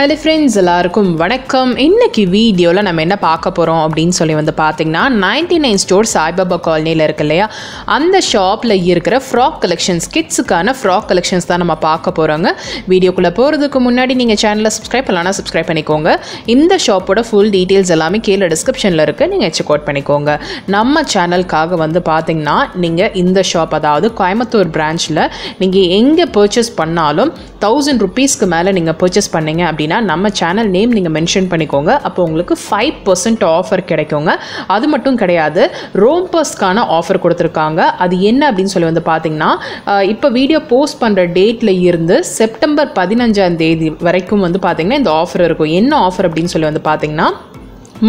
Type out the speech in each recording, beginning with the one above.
Hello friends எல்லாருக்கும் வணக்கம். இன்னைக்கு வீடியோவில் நம்ம என்ன பார்க்க போகிறோம் அப்படின்னு சொல்லி வந்து பார்த்தீங்கன்னா நைன்டி நைன் ஸ்டோர் சாய்பாபா காலனியில் இருக்கு இல்லையா? அந்த ஷாப்பில் இருக்கிற ஃப்ராக் கலெக்ஷன்ஸ் கிட்ஸுக்கான ஃப்ராக் கலெக்ஷன்ஸ் தான் நம்ம பார்க்க போகிறோங்க வீடியோக்குள்ளே போகிறதுக்கு முன்னாடி நீங்கள் சேனலை சப்ஸ்கிரைப் பண்ணலாம் சப்ஸ்கிரைப் பண்ணிக்கோங்க. இந்த ஷாப்போட ஃபுல் டீட்டெயில்ஸ் எல்லாமே கீழே டிஸ்கிரிப்ஷனில் இருக்குது நீங்கள் செக் அவுட் பண்ணிக்கோங்க. நம்ம சேனலுக்காக வந்து பார்த்தீங்கன்னா நீங்கள் இந்த ஷாப் அதாவது கோயம்புத்தூர் பிரான்ச்சில் நீங்கள் எங்கே பர்ச்சேஸ் பண்ணாலும் தௌசண்ட் ருபீஸ்க்கு மேலே நீங்கள் பர்ச்சேஸ் பண்ணீங்க அப்படின்னு நம்ம சேனல் நேம் நீங்கள் மென்ஷன் பண்ணிக்கோங்க. அப்போ உங்களுக்கு ஃபைவ் பர்சன்ட் ஆஃபர் கிடைக்குங்க. அது மட்டும் கிடையாது ரோம்பர்ஸ்க்கான ஆஃபர் கொடுத்துருக்காங்க. அது என்ன அப்படின்னு சொல்லி வந்து பார்த்தீங்கன்னா இப்போ வீடியோ போஸ்ட் பண்ணுற டேட்டில் இருந்து செப்டம்பர் பதினஞ்சாம் தேதி வரைக்கும் வந்து பார்த்தீங்கன்னா இந்த ஆஃபர் இருக்கும். என்ன ஆஃபர் அப்படின்னு சொல்லி வந்து பார்த்தீங்கன்னா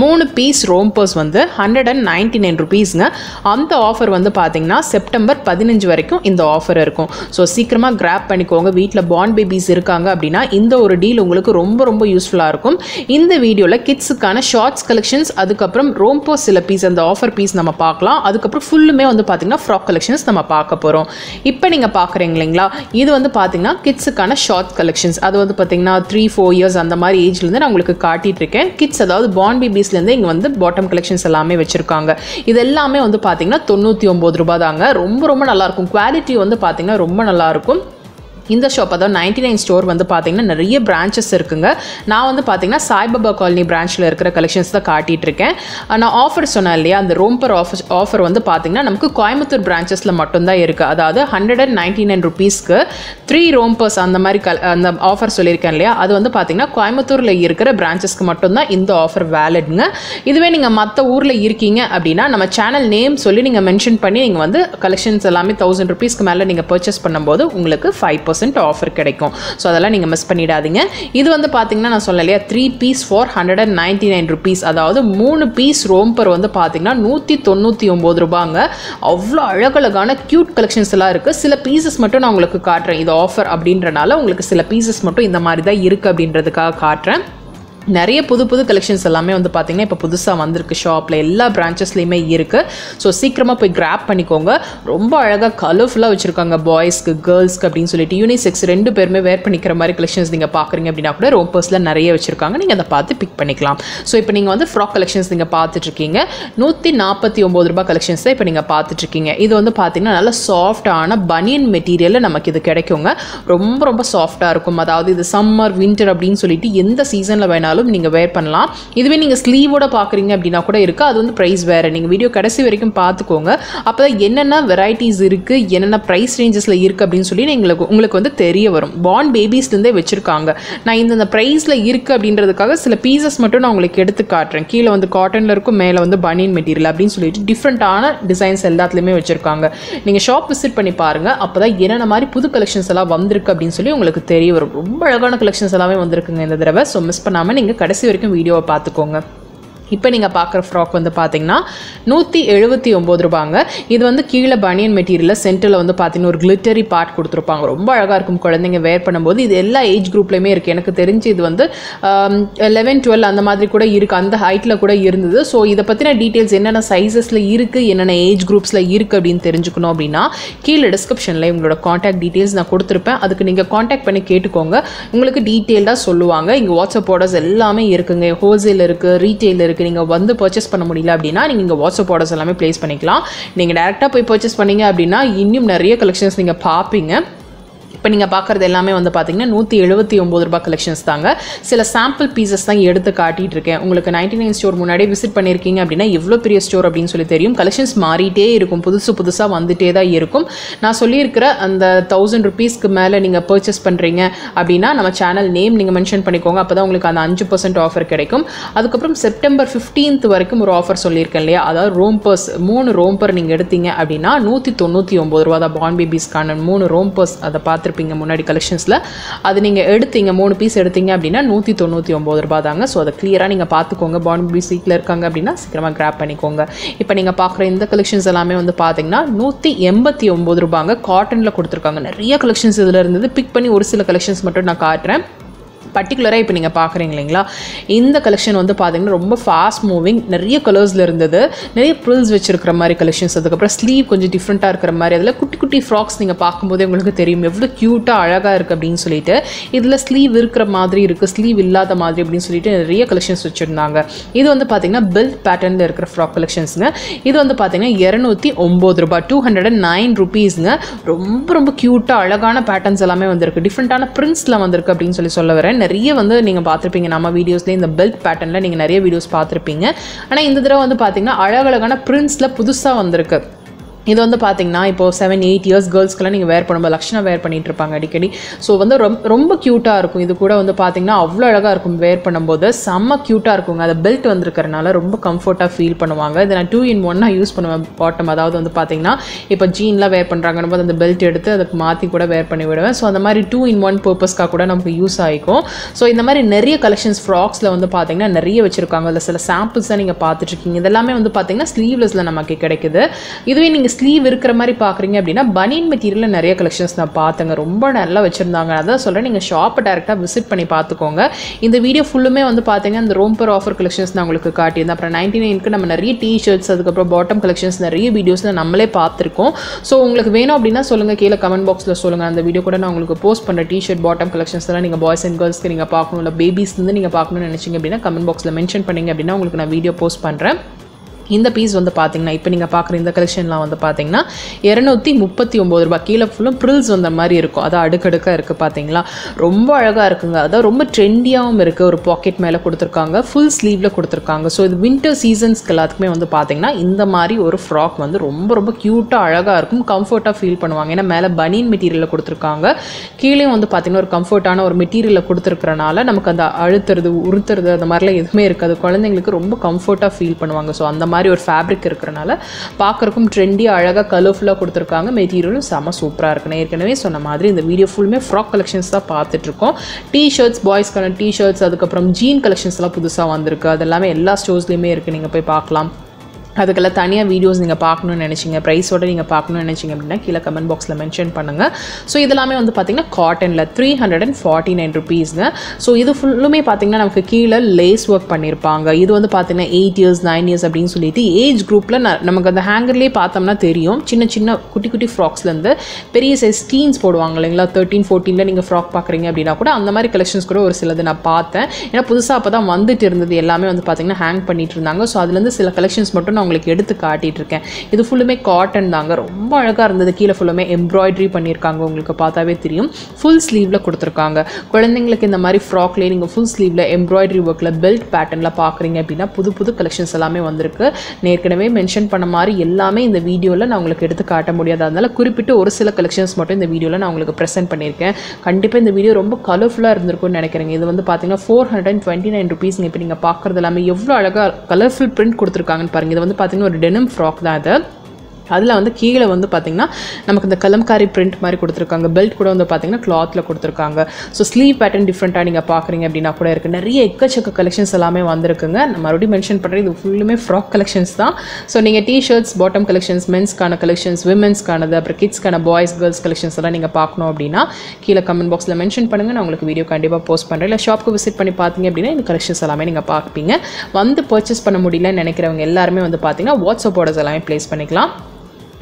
மூணு பீஸ் ரோம்பர்ஸ் வந்து ஹண்ட்ரட் அண்ட் நைன்டி நைன் ருபீஸுங்க அந்த ஆஃபர் வந்து பார்த்தீங்கன்னா செப்டம்பர் பதினஞ்சு வரைக்கும் இந்த ஆஃபர் இருக்கும். ஸோ சீக்கிரமாக கிராப் பண்ணிக்கோங்க. வீட்டில் பாண்ட் பேபிஸ் இருக்காங்க அப்படின்னா இந்த ஒரு டீல் உங்களுக்கு ரொம்ப ரொம்ப யூஸ்ஃபுல்லாக இருக்கும். இந்த வீடியோவில் கிட்ஸுக்கான ஷார்ட்ஸ் கலெக்ஷன்ஸ் அதுக்கப்புறம் ரோம்போஸ் சில பீஸ் அந்த ஆஃபர் பீஸ் நம்ம பார்க்கலாம். அதுக்கப்புறம் ஃபுல்லுமே வந்து பார்த்தீங்கன்னா ஃப்ராக் கலெக்ஷன்ஸ் நம்ம பார்க்க போகிறோம் இப்போ நீங்கள் பார்க்குறீங்க இல்லைங்களா? இது வந்து பார்த்தீங்கன்னா கிட்ஸுக்கான ஷார்ட் கலெக்ஷன்ஸ் அது வந்து பார்த்தீங்கன்னா த்ரீ ஃபோர் இயர்ஸ் அந்த மாதிரி ஏஜ்லேருந்து நான் உங்களுக்கு காட்டிகிட்டு இருக்கேன். கிட்ஸ் அதாவது பாண்ட் பேபிஸ்லேருந்து இங்கே வந்து பாட்டம் கலெக்ஷன்ஸ் எல்லாமே வச்சுருக்காங்க. இது எல்லாமே வந்து பார்த்திங்கன்னா தொண்ணூற்றி ஒம்பது ரூபா தாங்க. ரொம்ப ரொம்ப நல்லாயிருக்கும் குவாலிட்டி வந்து பார்த்திங்கன்னா ரொம்ப நல்லாயிருக்கும் இந்த ஷாப் அதாவது நைன்டி நைன் ஸ்டோர் வந்து பார்த்தீங்கன்னா நிறைய பிரான்ச்சஸ் இருக்குங்க. நான் வந்து பார்த்தீங்கன்னா சாய்பாபா காலனி பிரான்ச்சில் இருக்கிற கலெக்ஷன்ஸ் தான் காட்டிட்டு இருக்கேன் நான் ஆஃபர் சொன்னேன் இல்லையா அந்த ரோம்பர் ஆஃபர் ஆஃபர் வந்து பார்த்தீங்கன்னா நமக்கு கோயம்புத்தூர் பிரான்ச்சஸில் மட்டும்தான் இருக்குது அதாவது ஹண்ட்ரட் அண்ட் நைன்டி நைன் ருபீஸ்க்கு த்ரீ ரோம்பர்ஸ் அந்த மாதிரி கல் அந்த ஆஃபர் சொல்லியிருக்கேன் இல்லையா அது வந்து பார்த்தீங்கன்னா கோயம்புத்தூரில் இருக்கிற பிரான்ச்சஸ்க்கு மட்டும்தான் இந்த ஆஃபர் வேலிட்ங்க இதுவே நீங்கள் மற்ற ஊரில் இருக்கீங்க அப்படின்னா நம்ம சேனல் நேம் சொல்லி நீங்கள் மென்ஷன் பண்ணி நீங்கள் வந்து கலெக்ஷன்ஸ் எல்லாமே தௌசண்ட் ருபீஸ்க்கு மேலே நீங்கள் பர்ச்சேஸ் பண்ணும்போது உங்களுக்கு ஃபைவ் பர்சன்ட் ஆஃபர் கிடைக்கும். ஸோ அதெல்லாம் நீங்கள் மிஸ் பண்ணிடாதீங்க. இது வந்து பார்த்தீங்கன்னா நான் சொல்லலையா three piece for hundred and ninety nine rupees அதாவது மூணு பீஸ் ரோம்பர் வந்து பார்த்தீங்கன்னா நூற்றி தொண்ணூற்றி ஒம்பது ரூபாங்க. அவ்வளோ அழகழகான க்யூட் கலெக்ஷன்ஸ் எல்லாம் இருக்குது சில பீசஸ் மட்டும் நான் உங்களுக்கு காட்டுறேன். இது ஆஃபர் அப்படின்றனால உங்களுக்கு சில பீசஸ் மட்டும் இந்த மாதிரி தான் இருக்குது அப்படின்றதுக்காக காட்டுறேன். நிறைய புது புது கலெக்ஷன்ஸ் எல்லாமே வந்து பார்த்தீங்கன்னா இப்போ புதுசாக வந்திருக்கு. ஷாப்பில் எல்லா பிரான்ச்சஸ்லேயுமே இருக்குது ஸோ சீக்கிரமாக போய் கிராப் பண்ணிக்கோங்க. ரொம்ப அழகாக கலர்ஃபுல்லாக வச்சுருக்காங்க பாய்ஸ்க்கு கேர்ள்ஸ்க்கு அப்படின்னு சொல்லிட்டு யூனிசெக்ஸ் ரெண்டு பேருமே வேர் பண்ணிக்கிற மாதிரி கலெக்ஷன்ஸ் நீங்கள் பார்க்குறீங்க அப்படின்னா கூட ரோம்பர்ஸில் நிறைய வச்சுருக்காங்க. நீங்கள் அதை பார்த்து பிக் பண்ணிக்கலாம். ஸோ இப்போ நீங்கள் வந்து ஃப்ராக் கலெக்ஷன்ஸ் நீங்கள் பார்த்துட்ருக்கீங்க நூற்றி நாற்பத்தி ஒம்பது ரூபாய் கலெக்ஷன்ஸ் தான் இப்போ நீங்கள் பார்த்துட்ருக்கீங்க இது வந்து பார்த்தீங்கன்னா நல்ல சாஃப்டான பனியன் மெட்டீரியலில் நமக்கு இது கிடைக்குங்க. ரொம்ப ரொம்ப சாஃப்டாக இருக்கும். அதாவது இது சம்மர் வின்டர் அப்படின்னு சொல்லிட்டு எந்த சீசனில் வேணாலும் நீங்கள் வேர் பண்ணலாம். இதுவே நீங்கள் ஸ்லீவோட பார்க்குறீங்க அப்படின்னா கூட இருக்குது அது வந்து ப்ரைஸ் வேறு. நீங்கள் வீடியோ கடைசி வரைக்கும் பார்த்துக்கோங்க அப்போ தான் என்னென்ன வெரைட்டிஸ் இருக்குது என்னென்ன ப்ரைஸ் ரேஞ்சஸில் இருக்குது அப்படின்னு சொல்லி எங்களுக்கு உங்களுக்கு வந்து தெரிய வரும். பார்ன் பேபிஸ்லேருந்தே வச்சுருக்காங்க. நான் இந்த ப்ரைஸில் இருக்குது அப்படின்றதுக்காக சில பீசஸ் மட்டும் நான் உங்களுக்கு எடுத்து காட்டுறேன். கீழே வந்து காட்டனில் இருக்கும் மேலே வந்து பனியன் மெட்டீரியல் அப்படின்னு சொல்லிட்டு டிஃப்ரெண்ட்டான டிசைன்ஸ் எல்லாத்துலேயுமே வச்சுருக்காங்க. நீங்கள் ஷாப் விசிட் பண்ணி பாருங்கள் அப்போ தான் என்னென்ன மாதிரி புது கலெக்ஷன்ஸ் எல்லாம் வந்திருக்கு அப்படின்னு சொல்லி உங்களுக்கு தெரிய வரும். ரொம்ப அழகான கலெக்ஷன்ஸ் எல்லாமே வந்திருக்குங்க இந்த தடவை. ஸோ மிஸ் பண்ணாமல் நீங்கள் கடைசி வரைக்கும் வீடியோவை பார்த்துக்கோங்க. இப்போ நீங்கள் பார்க்குற ஃப்ராக் வந்து பார்த்தீங்கன்னா நூற்றி எழுபத்தி ஒம்பது ரூபாங்க. இது வந்து கீழே பனியன் மெட்டீரியலில் சென்டரில் வந்து பார்த்தீங்கன்னா ஒரு கிளிட்டரி பார்ட் கொடுத்துருப்பாங்க. ரொம்ப அழகாக இருக்கும் குழந்தைங்க வேர் பண்ணும்போது. இது எல்லா ஏஜ் குரூப்லையுமே இருக்குது எனக்கு தெரிஞ்சு இது வந்து லெவன் டுவெல் அந்த மாதிரி கூட இருக்குது அந்த ஹைட்டில் கூட இருந்தது. ஸோ இதை பற்றின டீட்டெயில்ஸ் என்னென்ன சைஸஸில் இருக்குது என்னென்ன ஏஜ் குரூப்ஸில் இருக்குது அப்படின்னு தெரிஞ்சுக்கணும் அப்படின்னா கீழே டிஸ்கிரிப்ஷனில் உங்களோட காண்டாக்ட் டீட்டெயில்ஸ் நான் கொடுத்துருப்பேன். அதுக்கு நீங்கள் காண்டாக்ட் பண்ணி கேட்டுக்கோங்க. உங்களுக்கு டீட்டெயில்டாக சொல்லுவாங்க. இங்கே வாட்ஸ்அப் ஆர்டர்ஸ் எல்லாமே இருக்குங்க. ஹோல்சேல் இருக்குது ரீட்டெயில் இருக்குது நீங்கள் வந்து பர்ச்சேஸ் பண்ண முடியல அப்படின்னா நீங்கள் இங்கே வாட்ஸ்அப் ஆர்டர்ஸ் எல்லாமே ப்ளேஸ் பண்ணிக்கலாம். நீங்கள் டேரெக்டாக போய் பர்ச்சேஸ் பண்ணீங்க அப்படின்னா இன்னும் நிறைய கலெக்ஷன்ஸ் நீங்கள் பார்ப்பீங்க. இப்போ நீங்கள் பார்க்குறது எல்லாமே வந்து பார்த்தீங்கன்னா நூற்றி எழுபத்தி ஒம்பது ரூபாய் கலெக்ஷன்ஸ் தாங்க. சில சாம்பிள் பீசஸ் தான் எடுத்து காட்டிகிட்டு இருக்கேன். உங்களுக்கு நைன்டி நைன் ஸ்டோர் முன்னாடியே விசிட் பண்ணியிருக்கீங்க அப்படின்னா எவ்வளோ பெரிய ஸ்டோர் அப்படின்னு சொல்லி தெரியும். கலெக்ஷன்ஸ் மாறிட்டே இருக்கும். புதுசு புதுசாக வந்துட்டே தான் இருக்கும். நான் சொல்லியிருக்கிற அந்த தௌசண்ட் ருபீஸ்க்கு மேலே நீங்கள் பர்ச்சேஸ் பண்ணுறீங்க அப்படின்னா நம்ம சேனல் நேம் நீங்கள் மென்ஷன் பண்ணிக்கோங்க. அப்போ தான் உங்களுக்கு அந்த அஞ்சு பர்சன்ட் ஆஃபர் கிடைக்கும். அதுக்கப்புறம் செப்டம்பர் ஃபிஃப்டீன்த் வரைக்கும் ஒரு ஆஃபர் சொல்லியிருக்கேன் இல்லையா? அதாவது ரோம்பர்ஸ் மூணு ரோம்பர் நீங்கள் எடுத்தீங்க அப்படின்னா நூற்றி தொண்ணூற்றி ஒம்பது ரூபா தான். பான் பேபிஸ்க்கான மூணு ரோம்பர்ஸ் அதை பார்த்து பார்த்துருப்பீங்க முன்னாடி கலெக்ஷன்ஸில் அது நீங்கள் எடுத்தீங்க மூணு பீஸ் எடுத்தீங்க அப்படின்னா நூற்றி தொண்ணூற்றி ஒம்பது ரூபா தாங்க. ஸோ அதை கிளியராக நீங்கள் பார்த்துக்கோங்க. பான் பேபி சீட்டில் இருக்காங்க அப்படின்னா சீக்கிரமாக கிராப் பண்ணிக்கோங்க. இப்போ நீங்கள் பார்க்குற இந்த கலெக்ஷன்ஸ் எல்லாமே வந்து பார்த்தீங்கன்னா நூற்றி எண்பத்தி ஒம்பது ரூபாங்க காட்டனில் கொடுத்துருக்காங்க. நிறைய கலெக்ஷன்ஸ் இதில் இருந்தது. பிக் பண்ணி ஒரு சில கலெக்ஷன்ஸ் மட்டும் நான் காட்டுறேன். பர்டிகுலராக இப்போ நீங்கள் பார்க்குறீங்க இல்லைங்களா? இந்த கலெக்ஷன் வந்து பார்த்தீங்கன்னா ரொம்ப ஃபாஸ்ட் மூவிங் நிறைய கலர்ஸில் இருந்தது. நிறைய ப்ரில்ஸ் வச்சுருக்கிற மாதிரி கலெக்ஷன்ஸ் அதுக்கப்புறம் ஸ்லீவ் கொஞ்சம் டிஃப்ரெண்ட்டாக இருக்கிற மாதிரி. அதில் குட்டி குட்டி ஃப்ராக்ஸ் நீங்கள் பார்க்கும்போதே உங்களுக்கு தெரியும். எவ்வளோ க்யூட்டாக அழகாக இருக்குது அப்படின்னு சொல்லிட்டு. இதில் ஸ்லீவ் இருக்கிற மாதிரி இருக்குது ஸ்லீவ் இல்லாத மாதிரி அப்படின்னு சொல்லிட்டு நிறைய கலெக்ஷன்ஸ் வச்சுருந்தாங்க. இது வந்து பார்த்தீங்கன்னா பெல்ட் பேட்டர்னில் இருக்கிற ஃப்ராக் கலெக்ஷன்ஸுங்க இது வந்து பார்த்தீங்கன்னா இரநூத்தி ஒம்பது ரூபாய் டூ ஹண்ட்ரட் அண்ட் நைன் ருபீஸுங்க ரொம்ப ரொம்ப க்யூட்டாக அழகான பேட்டர்ன்ஸ் எல்லாமே வந்திருக்கு. டிஃப்ரெண்ட்டான பிரிண்ட்ஸில் வந்திருக்கு அப்படின்னு சொல்லி சொல்ல வரேன். நிறைய வந்து நீங்கள் பார்த்துருப்பீங்க. நம்ம வீடியோஸ்லேயே இந்த பெல்ட் பேட்டர்னில் நீங்கள் நிறைய வீடியோஸ் பார்த்துருப்பீங்க. ஆனால் இந்த தடவை வந்து பார்த்தீங்கன்னா அழகழகான பிரிண்ட்ஸில் புதுசாக வந்திருக்கு. இது வந்து பார்த்திங்கன்னா இப்போ செவன் எயிட் இயர்ஸ் கேர்ள்ஸ்க்கெல்லாம் நீங்கள் வேர் பண்ணும்போது லக்ஷனா வேர் பண்ணிகிட்டு இருப்பாங்க அடிக்கடி. ஸோ வந்து ரொம்ப ரொம்ப க்யூட்டாக இருக்கும். இது கூட வந்து பார்த்தீங்கன்னா அவ்வளோ அழகாக இருக்கும் வேர் பண்ணும்போது செம்ம க்யூட்டாக இருக்குங்க. அதை பெல்ட் வந்திருக்கறனால ரொம்ப கம்ஃபர்ட்டாக ஃபீல் பண்ணுவாங்க. இதை நான் டூ இன் ஒன்னாக யூஸ் பண்ணுவேன் பாட்டம் அதாவது வந்து பார்த்தீங்கன்னா இப்போ ஜீன்லாம் வேர் பண்ணுறாங்கன்னு போது அந்த பெல்ட் எடுத்து அதுக்கு மாற்றி கூட வேர் பண்ணி விடுவேன். ஸோ அந்த மாதிரி டூ இன் ஒன் பர்பஸ்க்காக கூட நமக்கு யூஸ் ஆகிக்கும் ஸோ இந்த மாதிரி நிறைய கலெக்ஷன்ஸ் ஃப்ராக்ஸில் வந்து பார்த்திங்கன்னா நிறைய வச்சுருக்காங்க. அதில் சில சாம்பிள்ஸ் தான் நீங்கள் பார்த்துட்ருக்கீங்க இதெல்லாமே வந்து பார்த்தீங்கன்னா ஸ்லீவ்லெஸில் நமக்கு கிடைக்குது. இதுவே நீங்கள் ஸ்லீவ் இருக்கிற மாதிரி பார்க்குறீங்க அப்படின்னா பனியன் மெட்டீரியலில் நிறைய கலெக்ஷன்ஸ் நான் பார்த்தேங்க. ரொம்ப நல்லா வச்சுருந்தாங்க. அதான் சொல்கிறேன் நீங்கள் ஷாப்பை டேரெக்டாக விசிட் பண்ணி பார்த்துக்கோங்க. இந்த வீடியோ ஃபுல்லுமே வந்து பார்த்தீங்கன்னா அந்த ரோம்பர் ஆஃபர் கலெக்ஷன்ஸ் நான் உங்களுக்கு காட்டியிருந்தேன். அப்புறம் நைன்டி நைனுக்கு நம்ம நிறைய டிஷர்ட்ஸ் அதுக்கப்புறம் பாட்டம் கலெக்ஷன்ஸ் நிறைய வீடியோஸில் நம்மளே பார்த்துருக்கோம். ஸோ உங்களுக்கு வேணும் அப்படின்னா சொல்லுங்கள் கீழே கமெண்ட் பாக்ஸில் சொல்லுங்கள் அந்த வீடியோ கூட நான் உங்களுக்கு போஸ்ட் பண்ணுற டிஷர்ட் பாட்டம் கலெக்ஷன்ஸ் எல்லாம் நீங்கள் பாய்ஸ் அண்ட் கேர்ள்ஸ்க்கு நீங்கள் பார்க்கணும். இல்லை பேபிஸ்லேருந்து நீங்கள் பார்க்கணும்னு நினச்சிங்க அப்படின்னா கமெண்ட் பாக்ஸில் மென்ஷன் பண்ணிங்க அப்படின்னா உங்களுக்கு நான் வீடியோ போஸ்ட் பண்ணுறேன் இந்த பீஸ் வந்து பார்த்தீங்கன்னா இப்போ நீங்கள் பார்க்குற இந்த கலெக்ஷன்லாம் வந்து பார்த்தீங்கன்னா இரநூத்தி முப்பத்தி ஒம்பது ரூபாய். கீழே ஃபுல்லும் ப்ரில்ஸ் வந்த மாதிரி இருக்கும். அது அடுக்கடுக்காக இருக்குது பார்த்தீங்களா ரொம்ப அழகாக இருக்குங்க. அதான் ரொம்ப ட்ரெண்டியாகவும் இருக்குது ஒரு பாக்கெட் மேலே கொடுத்துருக்காங்க. ஃபுல் ஸ்லீவில் கொடுத்துருக்காங்க. ஸோ இது வின்டர் சீசன்ஸ்க்கு எல்லாத்துக்குமே வந்து பார்த்தீங்கன்னா இந்த மாதிரி ஒரு ஃப்ராக் வந்து ரொம்ப ரொம்ப க்யூட்டாக அழகாக இருக்கும். கம்ஃபர்ட்டாக ஃபீல் பண்ணுவாங்க. ஏன்னா மேலே பனியன் மெட்டீரியலில் கொடுத்துருக்காங்க. கீழே வந்து பார்த்தீங்கன்னா ஒரு கம்ஃபர்ட்டான ஒரு மெட்டீரியலில் கொடுத்துருக்கறனால நமக்கு அந்த அழுத்துறது உறுத்துறது அந்த மாதிரிலாம் எதுவுமே இருக்காது. குழந்தைங்களுக்கு ரொம்ப கம்ஃபர்ட்டாக ஃபீல் பண்ணுவாங்க. ஸோ அந்த மாதிரி ஒரு ஃபேப்ரிக் இருக்கிறனால பார்க்குறக்கும் ட்ரெண்டி அழகாக கலர்ஃபுல்லாக கொடுத்துருக்காங்க. மெட்டீரியலும் செம சூப்பராக இருக்குன்னு ஏற்கனவே சொன்ன மாதிரி இந்த வீடியோ ஃபுல்லுமே ஃப்ராக் கலெக்ஷன்ஸ் தான் பார்த்துட்ருக்கோம் டிஷர்ட்ஸ் பாய்ஸ்க்கான டிஷர்ட்ஸ் அதுக்கப்புறம் ஜீன் கலெக்ஷன்ஸ்லாம் புதுசாக வந்திருக்கு. அது எல்லாமே எல்லா ஸ்டோர்ஸ்லேயுமே இருக்குது நீங்கள் போய் பார்க்கலாம். அதுக்கெல்லாம் தனியாக வீடியோஸ் நீங்கள் பார்க்கணும்னு நினச்சிங்க ப்ரைஸோட நீங்கள் பார்க்கணும்னு நினச்சிங்க அப்படின்னா கீழே கமெண்ட் பாக்ஸில் மென்ஷன் பண்ணுங்கள் ஸோ இதெல்லாமே வந்து பார்த்தீங்கன்னா காட்டனில் three hundred and forty nine ருபீஸ்ங்க so இது ஃபுல்லுமே பார்த்திங்கன்னா நமக்கு கீழே லேஸ் ஒர்க் பண்ணியிருப்பாங்க இது வந்து பார்த்திங்கன்னா எயிட் இயர்ஸ் நைன் இயர்ஸ் அப்படின்னு சொல்லிட்டு ஏஜ் குரூப்பில் நமக்கு அந்த ஹேங்கர்லேயே பார்த்தோம்னா தெரியும். சின்ன சின்ன குட்டி குட்டி ஃப்ராக்ஸ்லேருந்து பெரிய சைஸ் டீன்ஸ் போடுவாங்க இல்லைங்களா? தேர்ட்டின் ஃபோர்டீனில் நீங்கள் ஃப்ராக் பார்க்குறீங்க அப்படின்னா கூட அந்த மாதிரி கலெக்ஷன்ஸ் கூட ஒரு சிலது நான் பார்த்தேன். ஏன்னா புதுசாக அப்போ தான் வந்துட்டு இருந்தது. எல்லாமே வந்து பார்த்தீங்கன்னா ஹேங் பண்ணிட்டு இருந்தாங்க. ஸோ அதுலேருந்து சில கலெக்ஷன்ஸ் மட்டும் நான் உங்களுக்கு எடுத்து காட்டிட்டு இருக்கேன் இது ஃபுல்லுமே காட்டன் தாங்க. ரொம்ப அழகாக இருந்தது. கீழே ஃபுல்லுமே எம்ப்ராய்டரி பண்ணியிருக்காங்க. உங்களுக்கு பார்த்தாவே தெரியும். ஃபுல் ஸ்லீவில் கொடுத்துருக்காங்க. குழந்தைங்களுக்கு இந்த மாதிரி ஃப்ராக்லேயே நீங்கள் ஃபுல் ஸ்லீவில் எம்ப்ராய்டரி ஒர்க்கில் பெல்ட் பேட்டர்னில் பார்க்குறீங்க அப்படின்னா புது புது கலெக்ஷன்ஸ் எல்லாமே வந்திருக்கு. ஏற்கனவே மென்ஷன் பண்ண மாதிரி எல்லாமே இந்த வீடியோவில் நான் உங்களுக்கு எடுத்து காட்ட முடியாது. அதனால் குறிப்பிட்டு ஒரு சில கலெக்ஷன்ஸ் மட்டும் இந்த வீடியோவில் நான் உங்களுக்கு ப்ரெசென்ட் பண்ணியிருக்கேன். கண்டிப்பாக இந்த வீடியோ ரொம்ப கலர்ஃபுல்லாக இருந்திருக்கும்னு நினைக்கிறேங்க. இது வந்து பார்த்தீங்கன்னா four hundred and twenty nine rupees இப்போ நீங்கள் பார்க்குறது எல்லாமே எவ்வளோ அழகாக கலர்ஃபுல் பிரிண்ட் கொடுத்துருக்காங்கன்னு பாருங்கள் இது வந்து பார்த்தீங்கன்னா ஒரு டெனம் ஃப்ராக் தான் அது. அதில் வந்து கீழே வந்து பார்த்திங்கன்னா நமக்கு இந்த கலம்காரி பிரிண்ட் மாதிரி கொடுத்துருக்காங்க. பெல்ட் கூட வந்து பார்த்திங்கன்னா கிளாத்தில் கொடுத்துருக்காங்க. ஸோ ஸ்லீவ் பேட்டர்ன் டிஃப்ரெண்ட்டாக நீங்கள் பார்க்குறீங்க அப்படின்னா கூட இருக்குது நிறைய எக்கச்சக்க கலெக்ஷன்ஸ் எல்லாமே வந்திருக்குங்க. நான் மறுபடியும் மென்ஷன் பண்ணுறேன் இது ஃபுல்லுமே ஃப்ராக் கலெக்ஷன்ஸ் தான். ஸோ நீங்கள் டிஷர்ட்ஸ் பாட்டம் கலெக்ஷன்ஸ் மென்ஸ்க்கான கலெக்ஷன்ஸ் விமென்ஸ்க்கானது அப்புறம் கிட்ஸ்க்கான பாய்ஸ் கேர்ள்ஸ் கலெக்ஷன்ஸ் எல்லாம் நீங்கள் பார்க்கணும் அப்படின்னா கீழே கமெண்ட் பாக்ஸில் மென்ஷன் பண்ணுங்கள் நான் உங்களுக்கு வீடியோ கண்டிப்பாக போஸ்ட் பண்ணுறேன் இல்லை ஷாப்புக்கு விசிட் பண்ணி பார்த்தீங்க அப்படின்னா இந்த கலெக்ஷன்ஸ் எல்லாமே நீங்கள் பார்ப்பீங்க வந்து பர்ச்சேஸ் பண்ண முடியலன்னு நினைக்கிறவங்க எல்லாருமே வந்து பார்த்தீங்கன்னா வாட்ஸ்அப் ஆர்டர்ஸ் எல்லாமே ப்ளேஸ் பண்ணிக்கலாம்.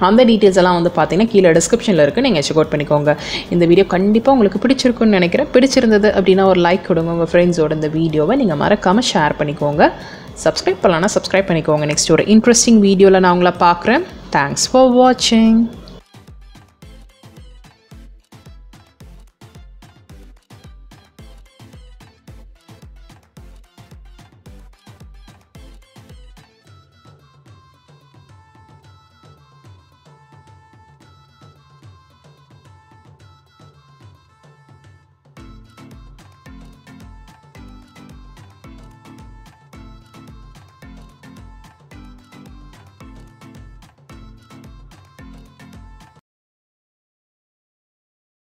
அந்த டீட்டெயில்ஸ் எல்லாம் வந்து பார்த்தீங்கன்னா கீழே டிஸ்கிரிப்ஷனில் இருக்குது நீங்கள் செக் அவுட் பண்ணிக்கோங்க. இந்த வீடியோ கண்டிப்பாக உங்களுக்கு பிடிச்சிருக்குன்னு நினைக்கிறேன். பிடிச்சிருந்தது அப்படின்னா ஒரு லைக் கொடுங்க. உங்கள் ஃப்ரெண்ட்ஸோட இந்த வீடியோவை நீங்கள் மறக்காமல் ஷேர் பண்ணிக்கோங்க. சப்ஸ்கிரைப் பண்ணலான்னா சப்ஸ்கிரைப் பண்ணிக்கோங்க. நெக்ஸ்ட் ஒரு இன்ட்ரெஸ்டிங் வீடியோவில் நான் உங்களை பார்க்குறேன். தேங்க்ஸ் ஃபார் வாட்சிங்